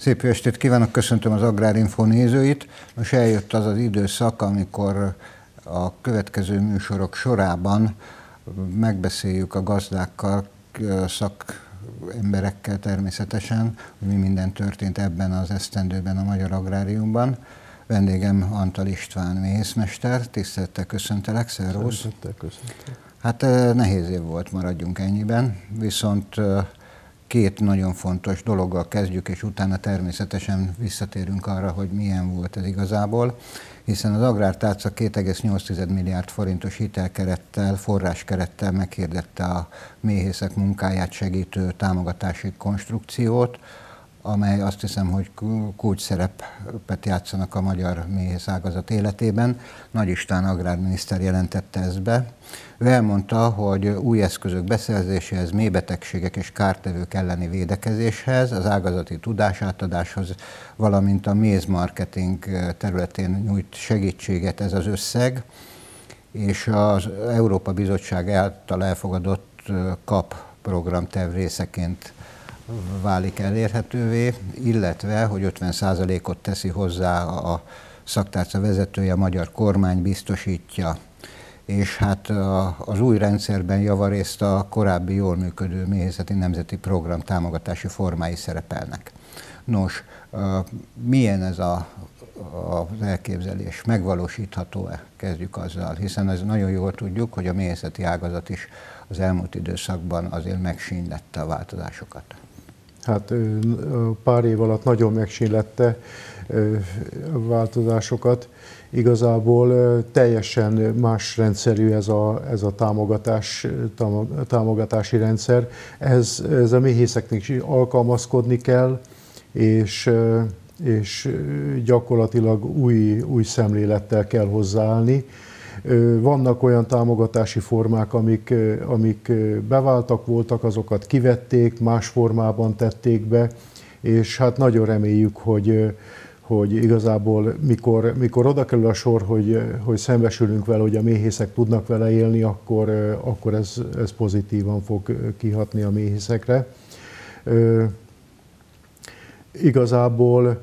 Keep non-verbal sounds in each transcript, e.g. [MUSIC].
Szép estét kívánok, köszöntöm az Agrárinfo nézőit. Most eljött az az időszak, amikor a következő műsorok sorában megbeszéljük a gazdákkal, szakemberekkel természetesen, hogy mi minden történt ebben az esztendőben a Magyar Agráriumban. Vendégem Antal István méhészmester, tisztelettel köszöntelek, szervusz. Tisztelettel köszöntelek. Hát eh, nehéz év volt, maradjunk ennyiben, viszont két nagyon fontos dologgal kezdjük, és utána természetesen visszatérünk arra, hogy milyen volt ez igazából, hiszen az Agrártárca 2,8 milliárd forintos hitelkerettel, forráskerettel meghirdette a méhészek munkáját segítő támogatási konstrukciót, amely azt hiszem, hogy kulcs szerepet játszanak a magyar méhész ágazat életében. Nagy István agrárminiszter jelentette ezt be. Ő elmondta, hogy új eszközök beszerzéséhez, mélybetegségek és kártevők elleni védekezéshez, az ágazati tudásátadáshoz, valamint a mézmarketing területén nyújt segítséget ez az összeg, és az Európa Bizottság által elfogadott KAP programterv részeként válik elérhetővé, illetve, hogy 50%-ot teszi hozzá a szaktárca vezetője, a magyar kormány biztosítja és hát az új rendszerben javarészt a korábbi jól működő méhészeti nemzeti program támogatási formái szerepelnek. Nos, milyen ez a, az elképzelés? Megvalósítható-e? Kezdjük azzal, hiszen ez nagyon jól tudjuk, hogy a méhészeti ágazat is az elmúlt időszakban azért megsínlette a változásokat. Hát pár év alatt nagyon megsínlette a változásokat igazából teljesen más rendszerű ez a, ez a támogatás, támogatási rendszer. Ez, ez a méhészeknek is alkalmazkodni kell, és, és gyakorlatilag új, új szemlélettel kell hozzáállni. Vannak olyan támogatási formák, amik, amik beváltak voltak, azokat kivették, más formában tették be, és hát nagyon reméljük, hogy, hogy igazából mikor, mikor oda kerül a sor, hogy, hogy szembesülünk vele, hogy a méhészek tudnak vele élni, akkor, akkor ez, ez pozitívan fog kihatni a méhészekre. Igazából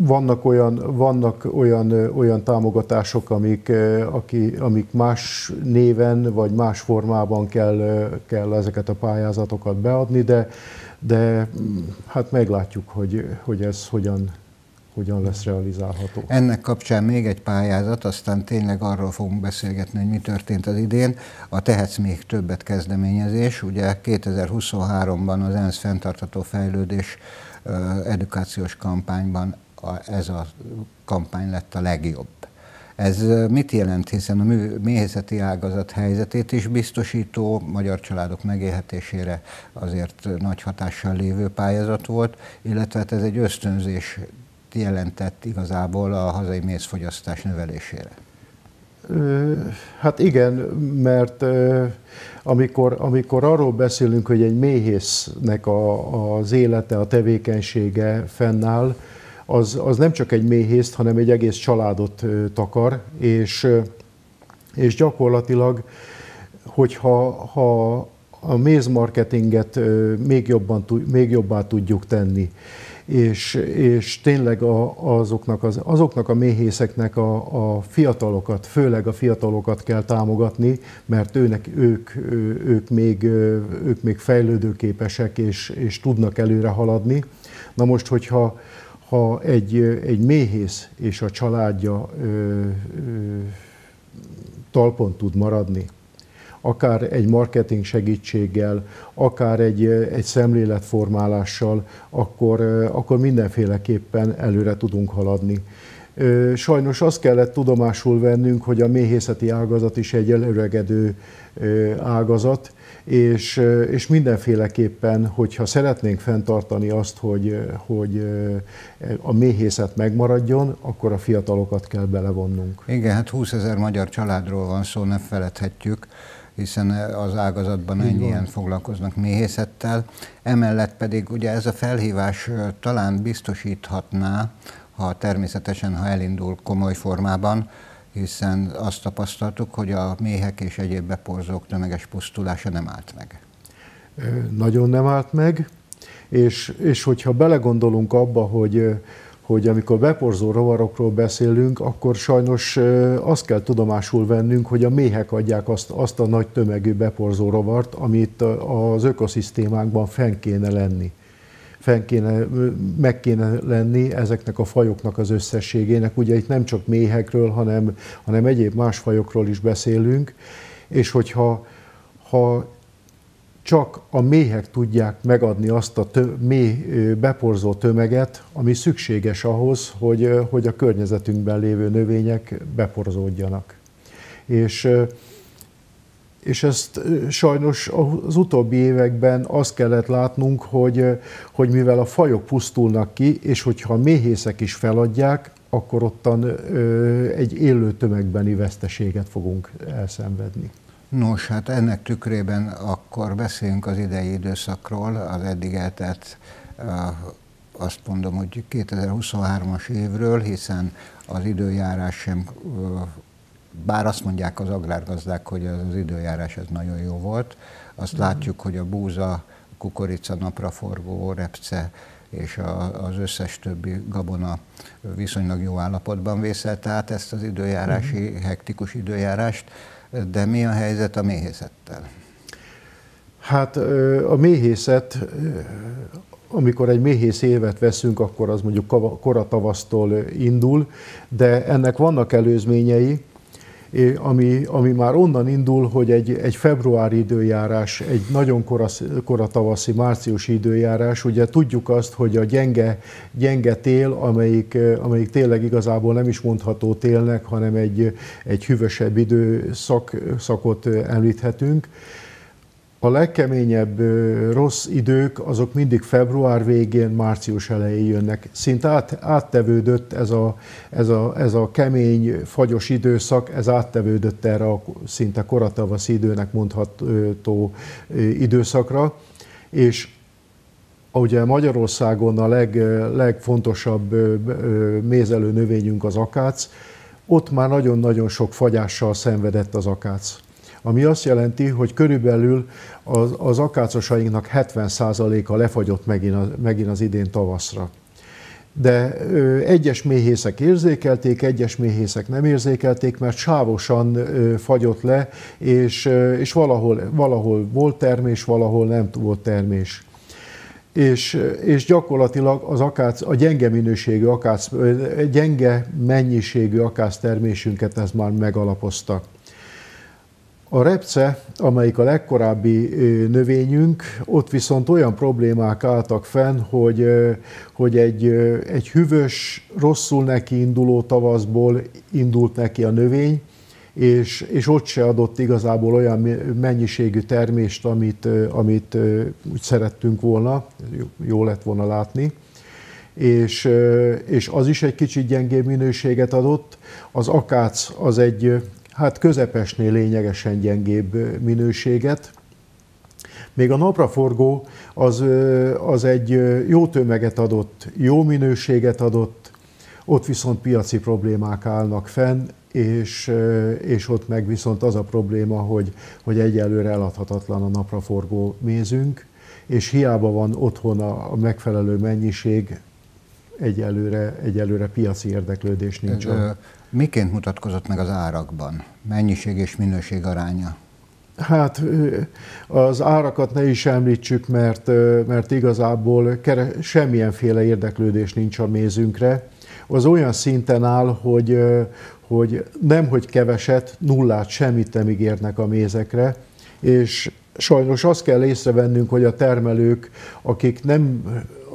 vannak olyan, vannak olyan, olyan támogatások, amik, aki, amik más néven vagy más formában kell, kell ezeket a pályázatokat beadni, de de hát meglátjuk, hogy, hogy ez hogyan, hogyan lesz realizálható. Ennek kapcsán még egy pályázat, aztán tényleg arról fogunk beszélgetni, hogy mi történt az idén. A Tehetsz még többet kezdeményezés, ugye 2023-ban az ENSZ fenntartató fejlődés edukációs kampányban ez a kampány lett a legjobb. Ez mit jelent, hiszen a méhészeti ágazat helyzetét is biztosító, magyar családok megélhetésére azért nagy hatással lévő pályázat volt, illetve hát ez egy ösztönzés jelentett igazából a hazai mézfogyasztás növelésére. Hát igen, mert amikor, amikor arról beszélünk, hogy egy méhésznek a, az élete, a tevékenysége fennáll, az, az nem csak egy méhészt, hanem egy egész családot takar, és, és gyakorlatilag, hogyha ha a mézmarketinget még, jobban, még jobbá tudjuk tenni, és, és tényleg a, azoknak, az, azoknak a méhészeknek a, a fiatalokat, főleg a fiatalokat kell támogatni, mert őnek, ők, ők, még, ők még fejlődőképesek és, és tudnak előre haladni. Na most, hogyha ha egy, egy méhész és a családja ö, ö, talpon tud maradni, akár egy marketing segítséggel, akár egy, egy szemléletformálással, akkor, akkor mindenféleképpen előre tudunk haladni. Sajnos azt kellett tudomásul vennünk, hogy a méhészeti ágazat is egy előregedő ágazat, és, és mindenféleképpen, hogyha szeretnénk fenntartani azt, hogy, hogy a méhészet megmaradjon, akkor a fiatalokat kell belevonnunk. Igen, hát 20 ezer magyar családról van szó, ne feledhetjük hiszen az ágazatban ennyien foglalkoznak méhészettel. Emellett pedig ugye ez a felhívás talán biztosíthatná, ha természetesen, ha elindul komoly formában, hiszen azt tapasztaltuk, hogy a méhek és egyéb beporzók tömeges pusztulása nem állt meg. Nagyon nem állt meg, és, és hogyha belegondolunk abba, hogy hogy amikor beporzó rovarokról beszélünk, akkor sajnos azt kell tudomásul vennünk, hogy a méhek adják azt, azt a nagy tömegű beporzó rovart, amit az ökoszisztémánkban fenn kéne lenni. Fenn kéne, meg kéne lenni ezeknek a fajoknak az összességének. Ugye itt nem csak méhekről, hanem, hanem egyéb más fajokról is beszélünk, és hogyha ha csak a méhek tudják megadni azt a tö- mély beporzó tömeget, ami szükséges ahhoz, hogy, hogy a környezetünkben lévő növények beporzódjanak. És, és ezt sajnos az utóbbi években azt kellett látnunk, hogy, hogy mivel a fajok pusztulnak ki, és hogyha a méhészek is feladják, akkor ottan egy élő tömegbeni veszteséget fogunk elszenvedni. Nos, hát ennek tükrében akkor beszéljünk az idei időszakról, az eddig eltelt azt mondom, hogy 2023-as évről, hiszen az időjárás sem, bár azt mondják az agrárgazdák, hogy az időjárás ez nagyon jó volt, azt mm. látjuk, hogy a búza, kukorica, napraforgó, repce és az összes többi gabona viszonylag jó állapotban vészelt át ezt az időjárási, mm. hektikus időjárást. De mi a helyzet a méhészettel? Hát a méhészet, amikor egy méhész évet veszünk, akkor az mondjuk koratavasztól indul, de ennek vannak előzményei, ami, ami már onnan indul, hogy egy, egy februári időjárás, egy nagyon korasz, koratavaszi márciusi időjárás, ugye tudjuk azt, hogy a gyenge, gyenge tél, amelyik, amelyik tényleg igazából nem is mondható télnek, hanem egy, egy hűvösebb időszakot említhetünk, a legkeményebb rossz idők azok mindig február végén, március elején jönnek. Szinte át, áttevődött ez a, ez, a, ez a kemény, fagyos időszak, ez áttevődött erre a szinte koratavasz időnek mondható időszakra, és ugye Magyarországon a leg, legfontosabb mézelő növényünk az akác, ott már nagyon-nagyon sok fagyással szenvedett az akác ami azt jelenti, hogy körülbelül az, az akácosainknak 70%-a lefagyott megint, a, megint az idén tavaszra. De ö, egyes méhészek érzékelték, egyes méhészek nem érzékelték, mert sávosan ö, fagyott le, és, ö, és valahol, valahol volt termés, valahol nem volt termés és, és gyakorlatilag az akác, a gyenge minőségű akác, gyenge mennyiségű akác termésünket ez már megalapozta. A repce, amelyik a legkorábbi növényünk, ott viszont olyan problémák álltak fenn, hogy, hogy egy, egy hűvös, rosszul neki induló tavaszból indult neki a növény, és, és ott se adott igazából olyan mennyiségű termést, amit, amit úgy szerettünk volna, jó lett volna látni. És, és az is egy kicsit gyengébb minőséget adott. Az akác az egy hát közepesnél lényegesen gyengébb minőséget. Még a napraforgó az, az egy jó tömeget adott, jó minőséget adott, ott viszont piaci problémák állnak fenn, és, és ott meg viszont az a probléma, hogy, hogy egyelőre eladhatatlan a napraforgó mézünk, és hiába van otthon a, a megfelelő mennyiség, egyelőre, egyelőre piaci érdeklődés nincs. Miként mutatkozott meg az árakban? Mennyiség és minőség aránya? Hát az árakat ne is említsük, mert, mert igazából semmilyenféle érdeklődés nincs a mézünkre. Az olyan szinten áll, hogy, hogy nem hogy keveset, nullát, semmit nem ígérnek a mézekre, és sajnos azt kell észrevennünk, hogy a termelők, akik nem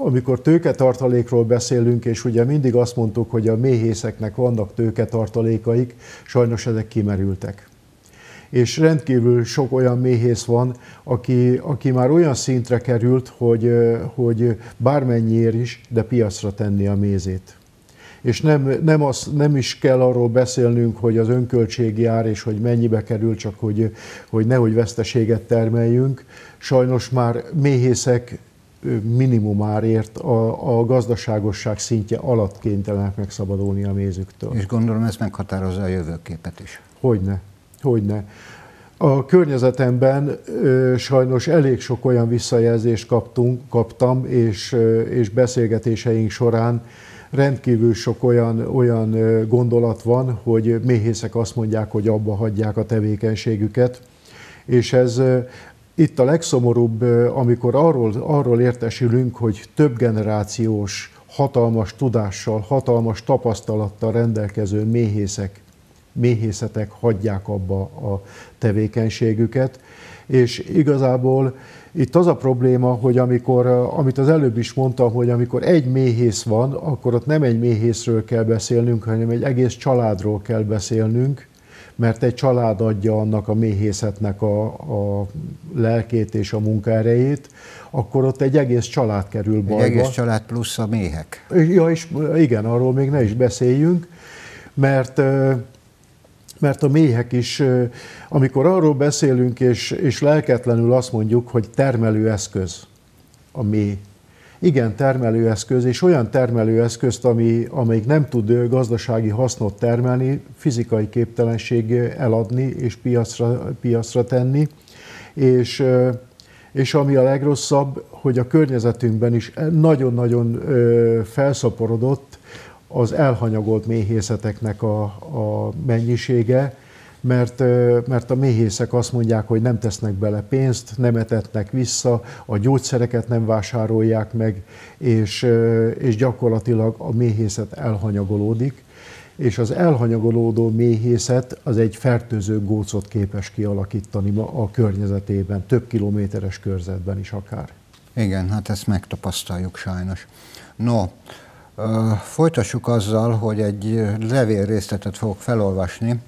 amikor tőketartalékról beszélünk, és ugye mindig azt mondtuk, hogy a méhészeknek vannak tőketartalékaik, sajnos ezek kimerültek és rendkívül sok olyan méhész van, aki, aki már olyan szintre került, hogy, hogy bármennyiért is, de piacra tenni a mézét. És nem, nem, az, nem is kell arról beszélnünk, hogy az önköltség jár, és hogy mennyibe kerül, csak hogy, hogy nehogy veszteséget termeljünk. Sajnos már méhészek minimumárért a, a gazdaságosság szintje alatt kénytelenek megszabadulni a mézüktől. És gondolom ez meghatározza a jövőképet is. Hogyne. Hogyne. A környezetemben ö, sajnos elég sok olyan visszajelzést kaptunk, kaptam, és, ö, és beszélgetéseink során rendkívül sok olyan, olyan gondolat van, hogy méhészek azt mondják, hogy abba hagyják a tevékenységüket, és ez itt a legszomorúbb, amikor arról, arról értesülünk, hogy több generációs, hatalmas tudással, hatalmas tapasztalattal rendelkező méhészek méhészetek hagyják abba a tevékenységüket, és igazából itt az a probléma, hogy amikor, amit az előbb is mondtam, hogy amikor egy méhész van, akkor ott nem egy méhészről kell beszélnünk, hanem egy egész családról kell beszélnünk, mert egy család adja annak a méhészetnek a, a lelkét és a munkaerejét, akkor ott egy egész család kerül bajba. Egy egész család plusz a méhek. Ja, és igen, arról még ne is beszéljünk, mert mert a méhek is, amikor arról beszélünk, és, és lelketlenül azt mondjuk, hogy termelőeszköz a méh. Igen, termelőeszköz, és olyan termelőeszközt, ami, amelyik nem tud gazdasági hasznot termelni, fizikai képtelenség eladni és piacra, piacra tenni. És, és ami a legrosszabb, hogy a környezetünkben is nagyon-nagyon felszaporodott az elhanyagolt méhészeteknek a, a mennyisége, mert, mert a méhészek azt mondják, hogy nem tesznek bele pénzt, nem etetnek vissza, a gyógyszereket nem vásárolják meg, és, és gyakorlatilag a méhészet elhanyagolódik, és az elhanyagolódó méhészet az egy fertőző gócot képes kialakítani a környezetében, több kilométeres körzetben is akár. Igen, hát ezt megtapasztaljuk sajnos. No, Folytassuk azzal, hogy egy levélrészletet fogok felolvasni,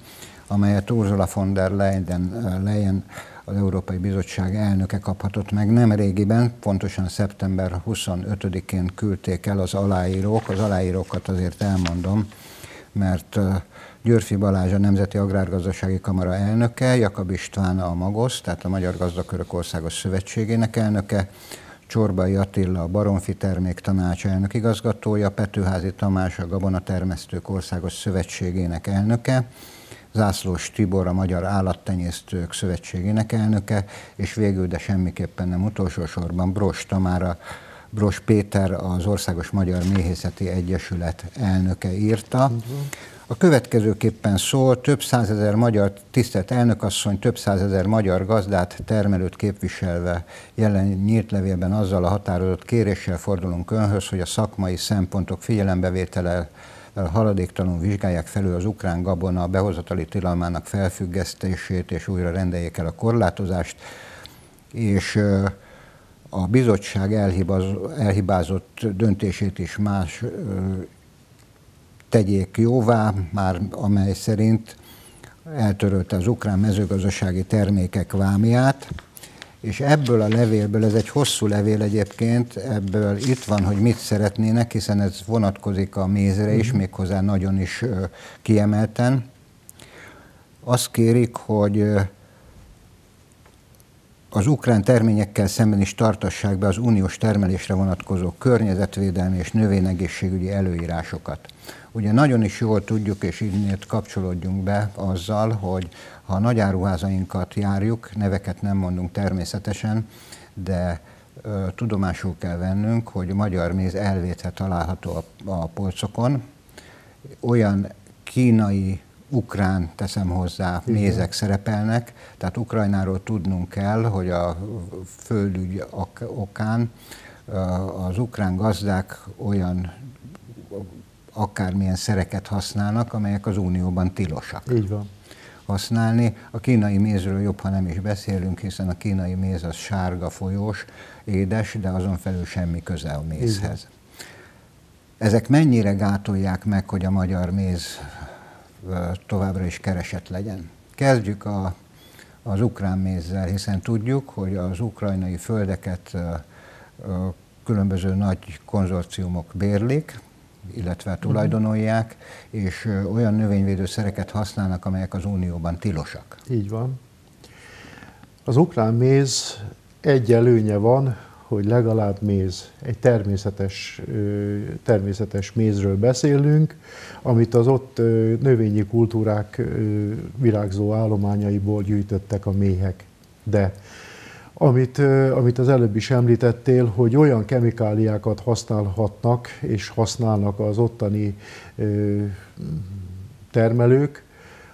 amelyet Ursula von der Leyen, Leyen az Európai Bizottság elnöke kaphatott meg nem régiben, pontosan szeptember 25-én küldték el az aláírók. Az aláírókat azért elmondom, mert Györfi Balázs a Nemzeti Agrárgazdasági Kamara elnöke, Jakab István a MAGOSZ, tehát a Magyar Gazdakörök Országos Szövetségének elnöke, Csorbai Attila, a Baromfi Termék Tanács elnök igazgatója, Petőházi Tamás, a Gabonatermesztők Országos Szövetségének elnöke, Zászlós Tibor, a Magyar Állattenyésztők Szövetségének elnöke, és végül, de semmiképpen nem utolsó sorban, Bros Tamára, Bros Péter, az Országos Magyar Méhészeti Egyesület elnöke írta. A következőképpen szól, több százezer magyar, tisztelt elnökasszony, több százezer magyar gazdát, termelőt képviselve jelen nyílt levélben azzal a határozott kéréssel fordulunk önhöz, hogy a szakmai szempontok figyelembevétele haladéktalanul vizsgálják felül az ukrán gabona behozatali tilalmának felfüggesztését, és újra rendeljék el a korlátozást, és a bizottság elhibázott döntését is más tegyék jóvá, már amely szerint eltörölte az ukrán mezőgazdasági termékek vámját, és ebből a levélből, ez egy hosszú levél egyébként, ebből itt van, hogy mit szeretnének, hiszen ez vonatkozik a mézre is, mm. méghozzá nagyon is kiemelten. Azt kérik, hogy az ukrán terményekkel szemben is tartassák be az uniós termelésre vonatkozó környezetvédelmi és növényegészségügyi előírásokat. Ugye nagyon is jól tudjuk, és így kapcsolódjunk be azzal, hogy ha a nagyáruházainkat járjuk, neveket nem mondunk természetesen, de ö, tudomásul kell vennünk, hogy a magyar méz elvétve található a, a polcokon. Olyan kínai, ukrán, teszem hozzá, Igen. mézek szerepelnek, tehát Ukrajnáról tudnunk kell, hogy a földügy ok- okán az ukrán gazdák olyan akármilyen szereket használnak, amelyek az Unióban tilosak. Így van. Használni. A kínai mézről jobb, ha nem is beszélünk, hiszen a kínai méz az sárga, folyós, édes, de azon felül semmi köze a mézhez. Ezek mennyire gátolják meg, hogy a magyar méz továbbra is keresett legyen? Kezdjük a, az ukrán mézzel, hiszen tudjuk, hogy az ukrajnai földeket különböző nagy konzorciumok bérlik, illetve tulajdonolják, és olyan növényvédőszereket használnak, amelyek az Unióban tilosak. Így van. Az ukrán méz egy előnye van, hogy legalább méz, egy természetes, természetes mézről beszélünk, amit az ott növényi kultúrák virágzó állományaiból gyűjtöttek a méhek. De amit, amit az előbb is említettél, hogy olyan kemikáliákat használhatnak és használnak az ottani termelők,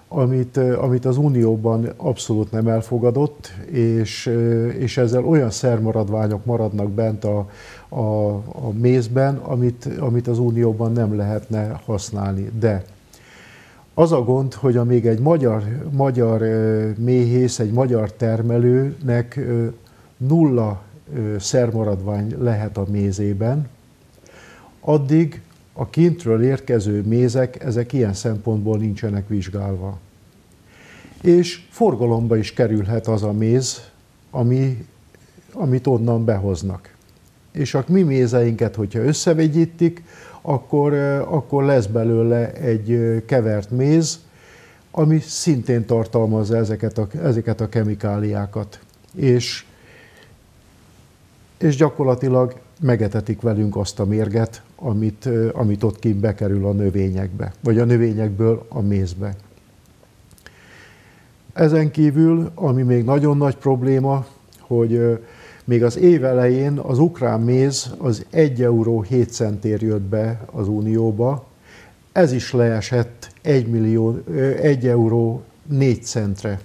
amit, amit az Unióban abszolút nem elfogadott, és, és ezzel olyan szermaradványok maradnak bent a, a, a mézben, amit, amit az Unióban nem lehetne használni. De az a gond, hogy amíg egy magyar, magyar méhész, egy magyar termelőnek nulla szermaradvány lehet a mézében, addig a kintről érkező mézek, ezek ilyen szempontból nincsenek vizsgálva. És forgalomba is kerülhet az a méz, ami, amit onnan behoznak. És a mi mézeinket, hogyha összevegyítik, akkor, akkor lesz belőle egy kevert méz, ami szintén tartalmazza ezeket a, ezeket a kemikáliákat. És, és gyakorlatilag megetetik velünk azt a mérget, amit, amit ott kint bekerül a növényekbe, vagy a növényekből a mézbe. Ezen kívül, ami még nagyon nagy probléma, hogy még az év elején az ukrán méz az 1 euró 7 centért jött be az Unióba, ez is leesett 1, millió, 1 euró 4 centre.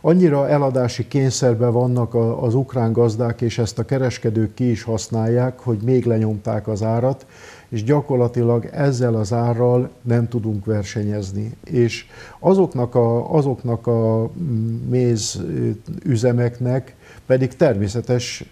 Annyira eladási kényszerben vannak az ukrán gazdák, és ezt a kereskedők ki is használják, hogy még lenyomták az árat, és gyakorlatilag ezzel az árral nem tudunk versenyezni. És azoknak a, azoknak a méz üzemeknek pedig természetes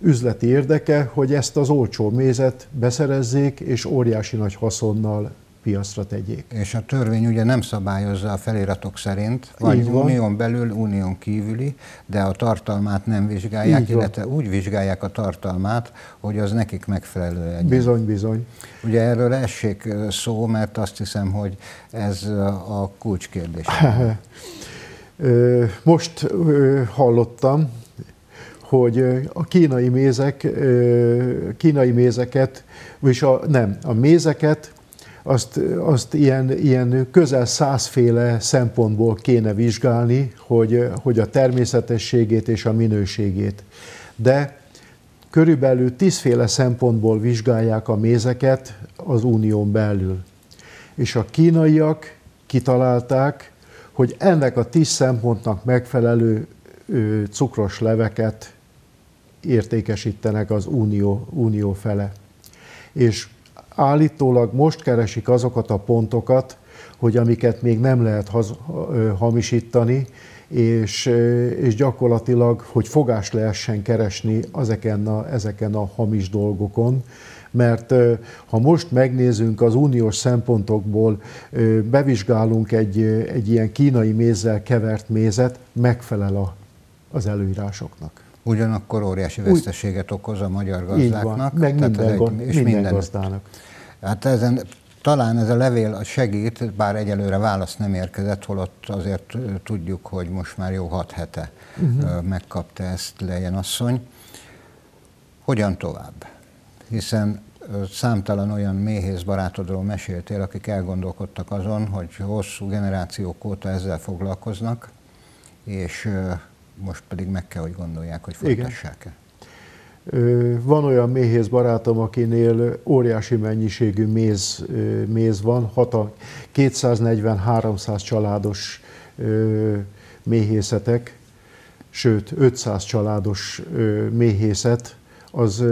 üzleti érdeke, hogy ezt az olcsó mézet beszerezzék, és óriási nagy haszonnal piacra tegyék. És a törvény ugye nem szabályozza a feliratok szerint, vagy unión belül, unión kívüli, de a tartalmát nem vizsgálják, Így illetve van. úgy vizsgálják a tartalmát, hogy az nekik megfelelő legyen. Bizony, bizony. Ugye erről essék szó, mert azt hiszem, hogy ez a kulcskérdés. [LAUGHS] Most hallottam, hogy a kínai mézek, kínai mézeket, és a, nem, a mézeket azt, azt ilyen, ilyen közel százféle szempontból kéne vizsgálni, hogy, hogy a természetességét és a minőségét. De körülbelül tízféle szempontból vizsgálják a mézeket az unión belül. És a kínaiak kitalálták, hogy ennek a tíz szempontnak megfelelő cukros leveket értékesítenek az unió, unió fele. És állítólag most keresik azokat a pontokat, hogy amiket még nem lehet haz, hamisítani, és, és gyakorlatilag, hogy fogás lehessen keresni ezeken a, ezeken a hamis dolgokon, mert ha most megnézünk az uniós szempontokból, bevizsgálunk egy, egy ilyen kínai mézzel kevert mézet, megfelel a, az előírásoknak. Ugyanakkor óriási veszteséget okoz a magyar gazdáknak. Van, meg minden, egy, és minden, minden gazdának. Hát ezen talán ez a levél segít, bár egyelőre válasz nem érkezett, holott azért tudjuk, hogy most már jó hat hete uh-huh. megkapta ezt Lejen asszony. Hogyan tovább? Hiszen számtalan olyan méhész barátodról meséltél, akik elgondolkodtak azon, hogy hosszú generációk óta ezzel foglalkoznak, és most pedig meg kell, hogy gondolják, hogy folytassák-e. Van olyan méhész barátom, akinél óriási mennyiségű méz, méz van, 240-300 családos méhészetek, sőt 500 családos méhészet, az,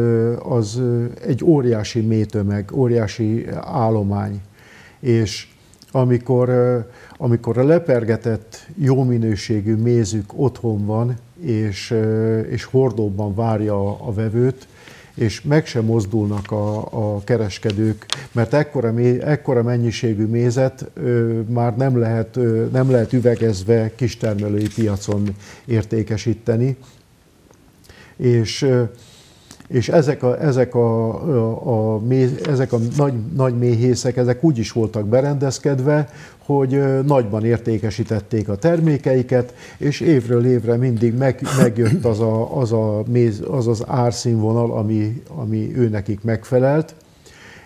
az egy óriási métömeg, óriási állomány. És amikor, amikor a lepergetett, jó minőségű mézük otthon van, és, és hordóban várja a, vevőt, és meg sem mozdulnak a, a kereskedők, mert ekkora, ekkora mennyiségű mézet ö, már nem lehet, ö, nem lehet üvegezve kistermelői piacon értékesíteni. És ö, és ezek a, ezek a, a, a, ezek a nagy, nagy méhészek, ezek úgy is voltak berendezkedve, hogy nagyban értékesítették a termékeiket, és évről évre mindig meg, megjött az, a, az, a méz, az az árszínvonal, ami, ami ő nekik megfelelt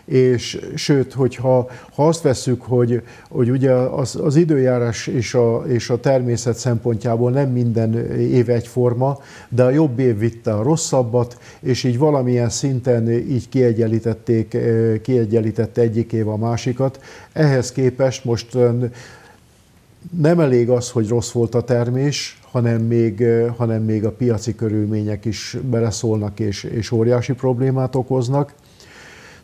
és sőt, hogyha ha azt vesszük, hogy, hogy ugye az, az időjárás és a, és a természet szempontjából nem minden év egyforma, de a jobb év vitte a rosszabbat, és így valamilyen szinten így kiegyenlítették, kiegyenlítette egyik év a másikat. Ehhez képest most nem elég az, hogy rossz volt a termés, hanem még, hanem még a piaci körülmények is beleszólnak és, és óriási problémát okoznak.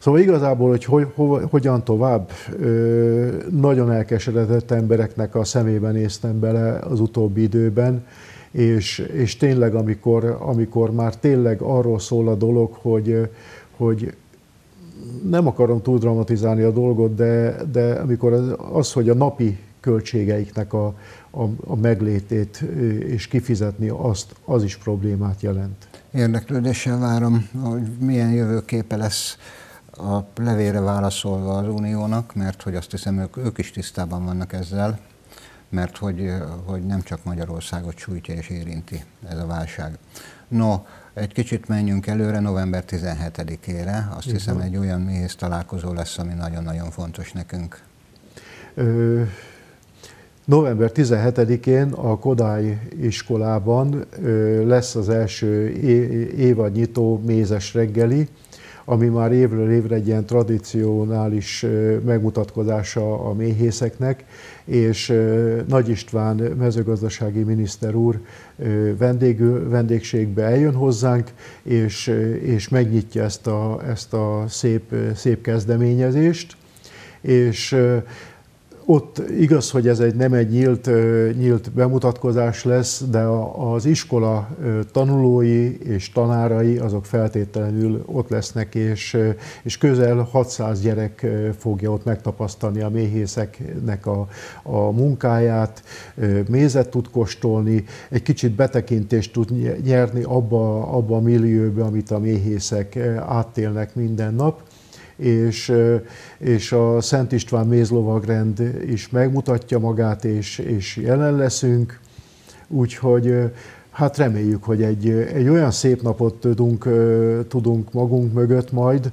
Szóval igazából, hogy, hogy hogyan tovább, nagyon elkeseredett embereknek a szemében néztem bele az utóbbi időben, és, és tényleg, amikor, amikor már tényleg arról szól a dolog, hogy, hogy nem akarom túl dramatizálni a dolgot, de, de amikor az, az, hogy a napi költségeiknek a, a, a meglétét és kifizetni azt, az is problémát jelent. Érdeklődéssel várom, hogy milyen jövőképe lesz a levére válaszolva az Uniónak, mert hogy azt hiszem ők, ők is tisztában vannak ezzel, mert hogy, hogy nem csak Magyarországot sújtja és érinti ez a válság. No, egy kicsit menjünk előre, november 17-ére, azt hiszem egy olyan méhész találkozó lesz, ami nagyon-nagyon fontos nekünk. Ö, november 17-én a Kodály iskolában ö, lesz az első évadnyitó mézes reggeli, ami már évről évre egy ilyen tradicionális megmutatkozása a méhészeknek, és Nagy István mezőgazdasági miniszter úr vendég, vendégségbe eljön hozzánk, és, és megnyitja ezt a, ezt a szép, szép kezdeményezést, és ott igaz, hogy ez egy nem egy nyílt, nyílt bemutatkozás lesz, de az iskola tanulói és tanárai azok feltétlenül ott lesznek, és, és közel 600 gyerek fogja ott megtapasztalni a méhészeknek a, a munkáját, mézet tud kóstolni, egy kicsit betekintést tud nyerni abba, abba a millióba, amit a méhészek átélnek minden nap és, és a Szent István mézlovagrend is megmutatja magát, és, és jelen leszünk, úgyhogy hát reméljük, hogy egy, egy olyan szép napot tudunk, tudunk magunk mögött majd,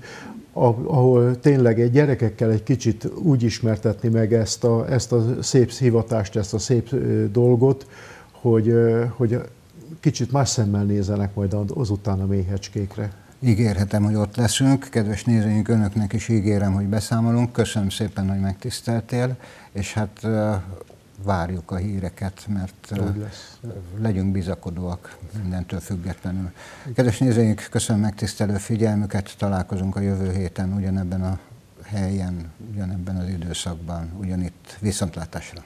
ahol tényleg egy gyerekekkel egy kicsit úgy ismertetni meg ezt a, ezt a szép hivatást, ezt a szép dolgot, hogy, hogy kicsit más szemmel nézenek majd azután a méhecskékre ígérhetem, hogy ott leszünk. Kedves nézőink, önöknek is ígérem, hogy beszámolunk. Köszönöm szépen, hogy megtiszteltél, és hát várjuk a híreket, mert legyünk bizakodóak mindentől függetlenül. Kedves nézőink, köszönöm megtisztelő figyelmüket, találkozunk a jövő héten ugyanebben a helyen, ugyanebben az időszakban, ugyanitt viszontlátásra.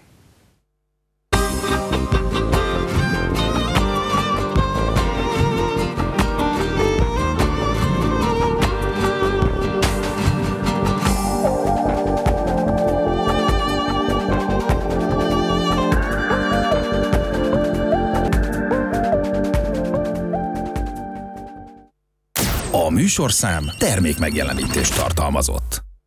Műsorszám termék megjelenítést tartalmazott.